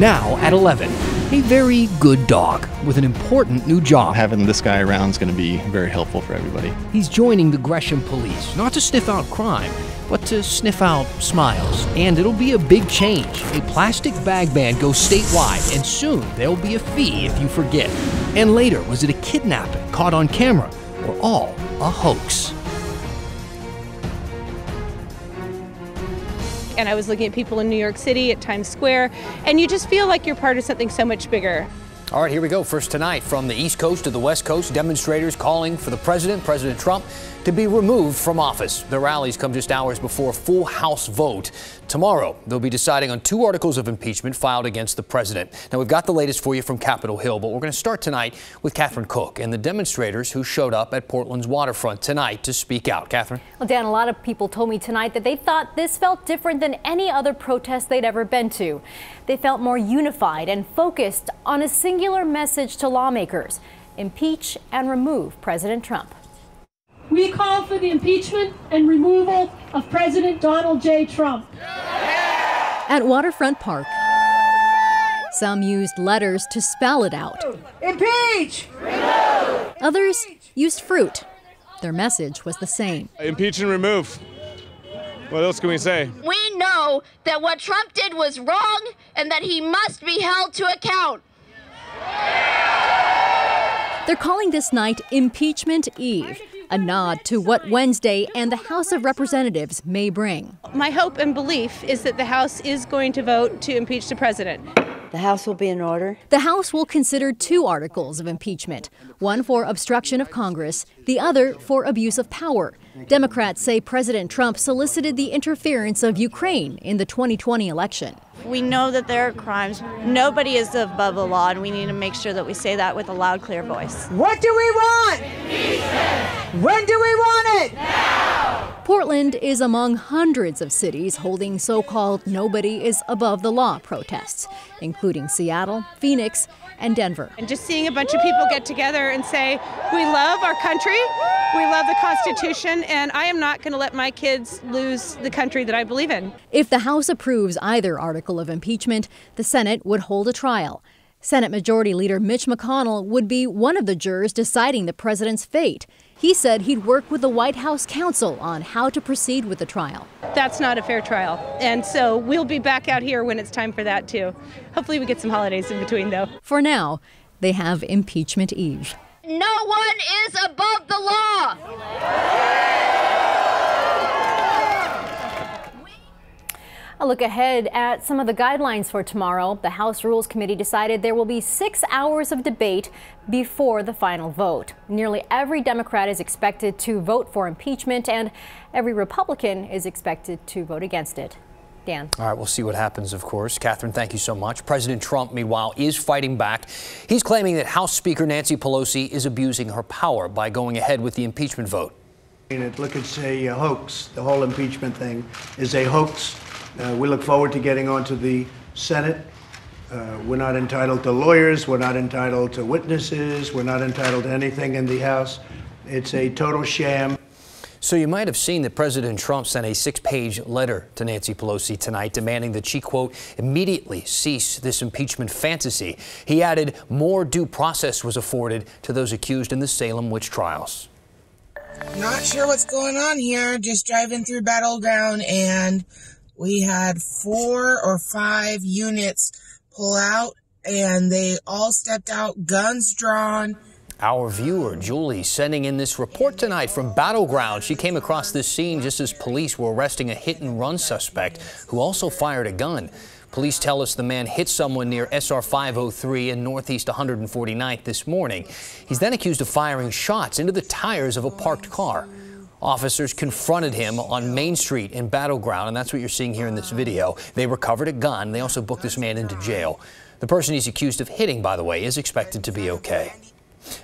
Now at 11, a very good dog with an important new job. Having this guy around is going to be very helpful for everybody. He's joining the Gresham police, not to sniff out crime, but to sniff out smiles. And it'll be a big change. A plastic bag ban goes statewide, and soon there'll be a fee if you forget. And later, was it a kidnapping caught on camera, or all a hoax? And I was looking at people in New York City at Times Square, and you just feel like you're part of something so much bigger. All right, here we go. First tonight, from the East Coast to the West Coast, demonstrators calling for the president, President Trump, to be removed from office. The rallies come just hours before a full House vote. Tomorrow, they'll be deciding on two articles of impeachment filed against the president. Now, we've got the latest for you from Capitol Hill, but we're going to start tonight with Catherine Cook and the demonstrators who showed up at Portland's waterfront tonight to speak out. Catherine? Well, Dan, a lot of people told me tonight that they thought this felt different than any other protest they'd ever been to. They felt more unified and focused on a singular message to lawmakers impeach and remove President Trump. We call for the impeachment and removal of President Donald J. Trump. At Waterfront Park, some used letters to spell it out. Impeach! Remove! Others used fruit. Their message was the same. Impeach and remove. What else can we say? We know that what Trump did was wrong and that he must be held to account. They're calling this night Impeachment Eve a nod to what Wednesday and the House of Representatives may bring. My hope and belief is that the House is going to vote to impeach the president. The House will be in order. The House will consider two articles of impeachment one for obstruction of Congress, the other for abuse of power. Democrats say President Trump solicited the interference of Ukraine in the 2020 election. We know that there are crimes. Nobody is above the law, and we need to make sure that we say that with a loud, clear voice. What do we want? When do we want it? Now! Portland is among hundreds of cities holding so called nobody is above the law protests, including Seattle, Phoenix, and Denver. And just seeing a bunch of people get together and say, we love our country, we love the Constitution, and I am not going to let my kids lose the country that I believe in. If the House approves either article of impeachment, the Senate would hold a trial. Senate Majority Leader Mitch McConnell would be one of the jurors deciding the president's fate. He said he'd work with the White House counsel on how to proceed with the trial. That's not a fair trial. And so we'll be back out here when it's time for that, too. Hopefully, we get some holidays in between, though. For now, they have Impeachment Eve. No one is above the law. A look ahead at some of the guidelines for tomorrow. The House Rules Committee decided there will be six hours of debate before the final vote. Nearly every Democrat is expected to vote for impeachment, and every Republican is expected to vote against it. Dan. All right, we'll see what happens, of course. Catherine, thank you so much. President Trump, meanwhile, is fighting back. He's claiming that House Speaker Nancy Pelosi is abusing her power by going ahead with the impeachment vote. Look, it's a hoax. The whole impeachment thing is a hoax. Uh, we look forward to getting onto the Senate. Uh, we're not entitled to lawyers. We're not entitled to witnesses. We're not entitled to anything in the House. It's a total sham. So you might have seen that President Trump sent a six-page letter to Nancy Pelosi tonight demanding that she, quote, immediately cease this impeachment fantasy. He added more due process was afforded to those accused in the Salem witch trials. Not sure what's going on here. Just driving through Battleground and we had four or five units pull out and they all stepped out, guns drawn. Our viewer, Julie, sending in this report tonight from Battleground. She came across this scene just as police were arresting a hit and run suspect who also fired a gun. Police tell us the man hit someone near SR 503 in Northeast 149th this morning. He's then accused of firing shots into the tires of a parked car. Officers confronted him on Main Street in Battleground, and that's what you're seeing here in this video. They recovered a gun. They also booked this man into jail. The person he's accused of hitting, by the way, is expected to be okay.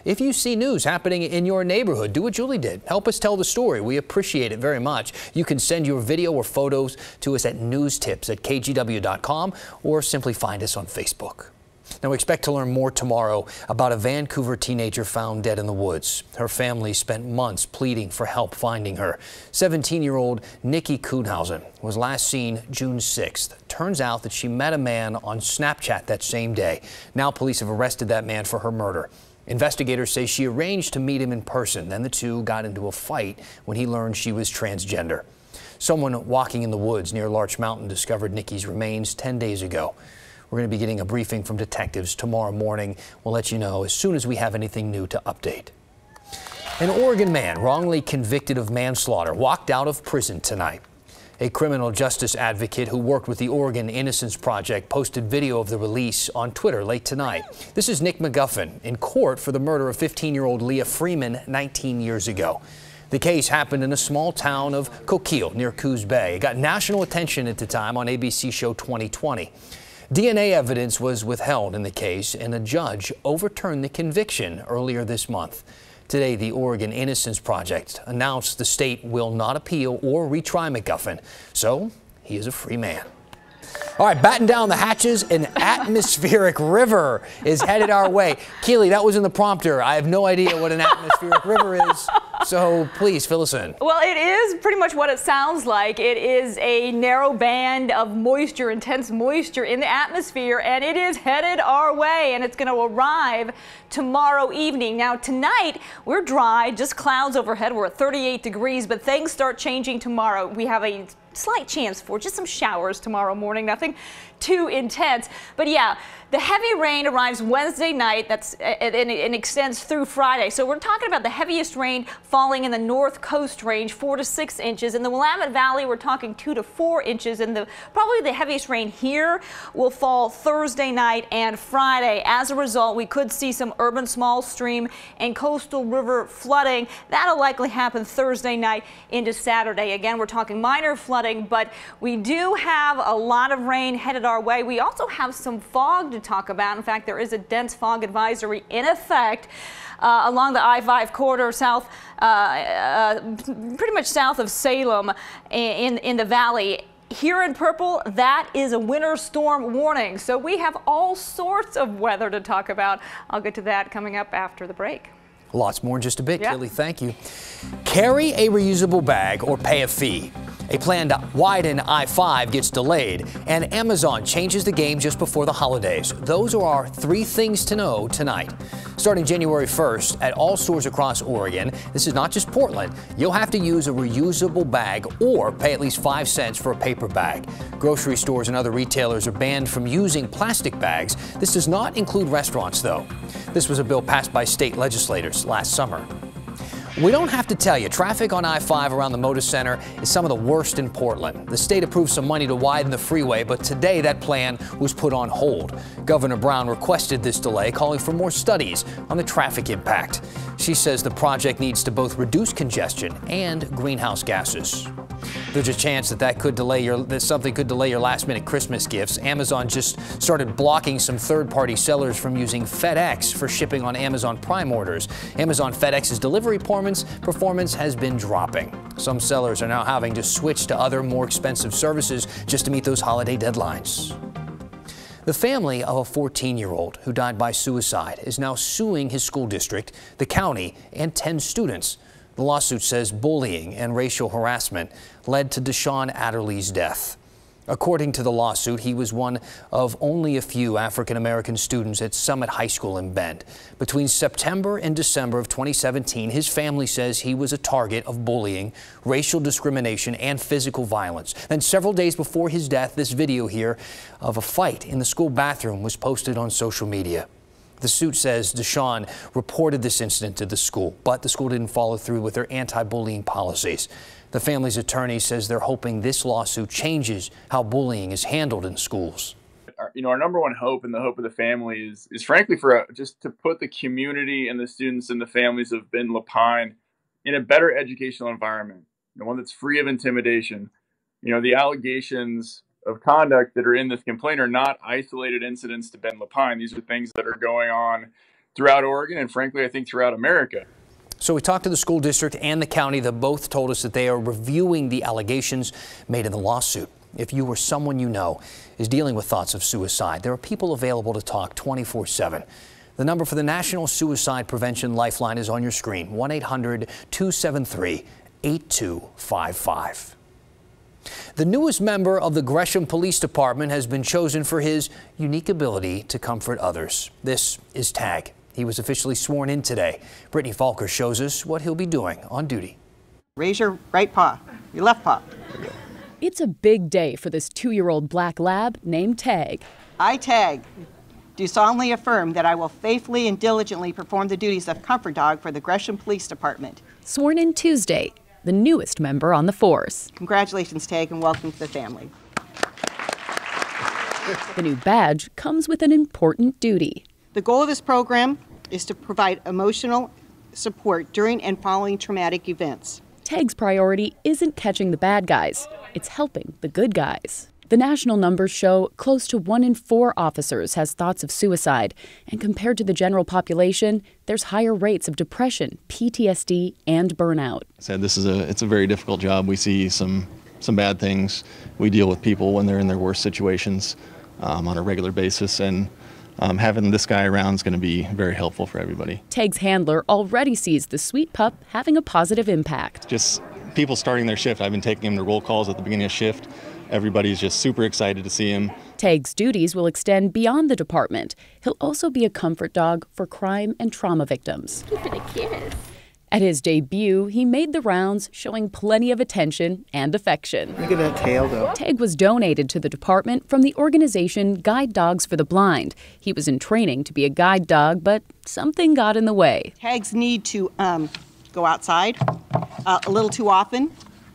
If you see news happening in your neighborhood, do what Julie did. Help us tell the story. We appreciate it very much. You can send your video or photos to us at newstips at kgw.com or simply find us on Facebook. Now, we expect to learn more tomorrow about a Vancouver teenager found dead in the woods. Her family spent months pleading for help finding her. 17 year old Nikki Kuhnhausen was last seen June 6th. Turns out that she met a man on Snapchat that same day. Now, police have arrested that man for her murder. Investigators say she arranged to meet him in person. Then the two got into a fight when he learned she was transgender. Someone walking in the woods near Larch Mountain discovered Nikki's remains 10 days ago. We're going to be getting a briefing from detectives tomorrow morning. We'll let you know as soon as we have anything new to update. An Oregon man wrongly convicted of manslaughter walked out of prison tonight. A criminal justice advocate who worked with the Oregon Innocence Project posted video of the release on Twitter late tonight. This is Nick McGuffin in court for the murder of 15-year-old Leah Freeman 19 years ago. The case happened in a small town of Coquille near Coos Bay. It got national attention at the time on ABC show 2020. DNA evidence was withheld in the case, and a judge overturned the conviction earlier this month. Today, the Oregon Innocence Project announced the state will not appeal or retry McGuffin, so he is a free man. All right, batten down the hatches. An atmospheric river is headed our way. Keely, that was in the prompter. I have no idea what an atmospheric river is. So please fill us in. Well, it is pretty much what it sounds like. It is a narrow band of moisture, intense moisture in the atmosphere, and it is headed our way, and it's going to arrive tomorrow evening. Now, tonight, we're dry, just clouds overhead. We're at 38 degrees, but things start changing tomorrow. We have a slight chance for just some showers tomorrow morning. Nothing too intense. But yeah, the heavy rain arrives Wednesday night. That's and, and extends through Friday. So we're talking about the heaviest rain falling in the North Coast Range, four to six inches. In the Willamette Valley, we're talking two to four inches. And the probably the heaviest rain here will fall Thursday night and Friday. As a result, we could see some urban small stream and coastal river flooding. That'll likely happen Thursday night into Saturday. Again, we're talking minor flooding, but we do have a lot of rain headed our way. We also have some fog to talk about. In fact, there is a dense fog advisory in effect. Uh, along the I-5 corridor south, uh, uh, pretty much south of Salem in, in the valley. Here in purple, that is a winter storm warning. So we have all sorts of weather to talk about. I'll get to that coming up after the break. Lots more in just a bit. Kelly. Thank you. Carry a reusable bag or pay a fee. A planned widen I-5 gets delayed, and Amazon changes the game just before the holidays. Those are our three things to know tonight. Starting January 1st at all stores across Oregon, this is not just Portland, you'll have to use a reusable bag or pay at least 5 cents for a paper bag. Grocery stores and other retailers are banned from using plastic bags. This does not include restaurants, though. This was a bill passed by state legislators last summer. We don't have to tell you, traffic on I-5 around the Moda Center is some of the worst in Portland. The state approved some money to widen the freeway, but today that plan was put on hold. Governor Brown requested this delay, calling for more studies on the traffic impact. She says the project needs to both reduce congestion and greenhouse gases. There's a chance that that could delay your that something could delay your last minute Christmas gifts. Amazon just started blocking some third-party sellers from using FedEx for shipping on Amazon Prime orders. Amazon FedEx's delivery performance performance has been dropping. Some sellers are now having to switch to other more expensive services just to meet those holiday deadlines. The family of a 14 year old who died by suicide is now suing his school district, the county, and 10 students. The lawsuit says bullying and racial harassment led to Deshaun Adderley's death. According to the lawsuit, he was one of only a few African American students at Summit High School in Bend. Between September and December of 2017, his family says he was a target of bullying, racial discrimination, and physical violence. Then, several days before his death, this video here of a fight in the school bathroom was posted on social media. The suit says Deshaun reported this incident to the school, but the school didn't follow through with their anti-bullying policies. The family's attorney says they're hoping this lawsuit changes how bullying is handled in schools. you know, our number one hope and the hope of the family is, is frankly for a, just to put the community and the students and the families of Bend-La Pine in a better educational environment, the one that's free of intimidation. You know, the allegations of conduct that are in this complaint are not isolated incidents to Bend-La Pine. These are things that are going on throughout Oregon and frankly, I think throughout America. So we talked to the school district and the county that both told us that they are reviewing the allegations made in the lawsuit. If you or someone you know is dealing with thoughts of suicide, there are people available to talk 24 7. The number for the National Suicide Prevention Lifeline is on your screen 1 800 273 8255. The newest member of the Gresham Police Department has been chosen for his unique ability to comfort others. This is Tag. He was officially sworn in today. Brittany Falker shows us what he'll be doing on duty. Raise your right paw, your left paw. It's a big day for this two year old black lab named Tag. I, Tag, do solemnly affirm that I will faithfully and diligently perform the duties of comfort dog for the Gresham Police Department. Sworn in Tuesday, the newest member on the force. Congratulations, Tag, and welcome to the family. The new badge comes with an important duty. The goal of this program is to provide emotional support during and following traumatic events. Tag's priority isn't catching the bad guys, it's helping the good guys. The national numbers show close to one in four officers has thoughts of suicide, and compared to the general population, there's higher rates of depression, PTSD, and burnout. Said this is a it's a very difficult job. We see some some bad things. We deal with people when they're in their worst situations um, on a regular basis, and um, having this guy around is going to be very helpful for everybody. Tag's handler already sees the sweet pup having a positive impact. Just people starting their shift. I've been taking him to roll calls at the beginning of shift. Everybody's just super excited to see him. Tag's duties will extend beyond the department. He'll also be a comfort dog for crime and trauma victims. Give it a kiss. At his debut, he made the rounds, showing plenty of attention and affection. Look at that tail, though. Tag was donated to the department from the organization Guide Dogs for the Blind. He was in training to be a guide dog, but something got in the way. Tags need to um, go outside uh, a little too often,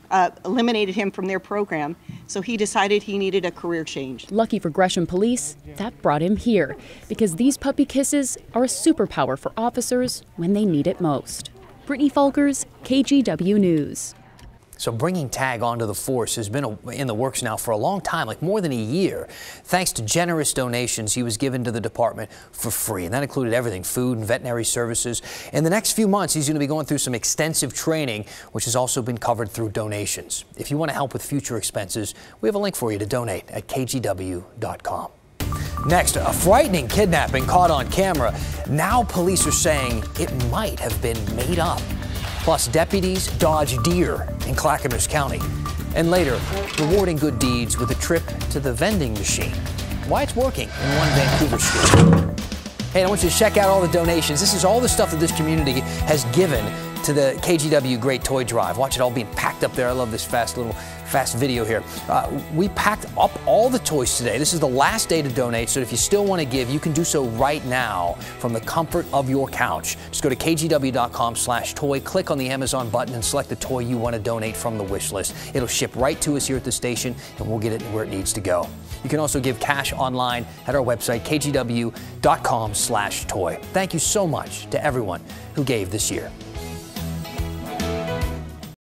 uh, eliminated him from their program, so he decided he needed a career change. Lucky for Gresham Police, that brought him here, because these puppy kisses are a superpower for officers when they need it most. Brittany Falkers, KGW News. So bringing Tag onto the force has been in the works now for a long time, like more than a year. Thanks to generous donations he was given to the department for free, and that included everything, food and veterinary services. In the next few months, he's going to be going through some extensive training, which has also been covered through donations. If you want to help with future expenses, we have a link for you to donate at kgw.com. Next, a frightening kidnapping caught on camera. Now police are saying it might have been made up. Plus, deputies dodge deer in Clackamas County. And later, rewarding good deeds with a trip to the vending machine. Why it's working in one Vancouver school. Hey, I want you to check out all the donations. This is all the stuff that this community has given to the KGW Great Toy Drive. Watch it all being packed up there. I love this fast little fast video here. Uh, we packed up all the toys today. This is the last day to donate, so if you still want to give, you can do so right now from the comfort of your couch. Just go to kgw.com slash toy, click on the Amazon button, and select the toy you want to donate from the wish list. It'll ship right to us here at the station, and we'll get it where it needs to go. You can also give cash online at our website, kgw.com slash toy. Thank you so much to everyone who gave this year.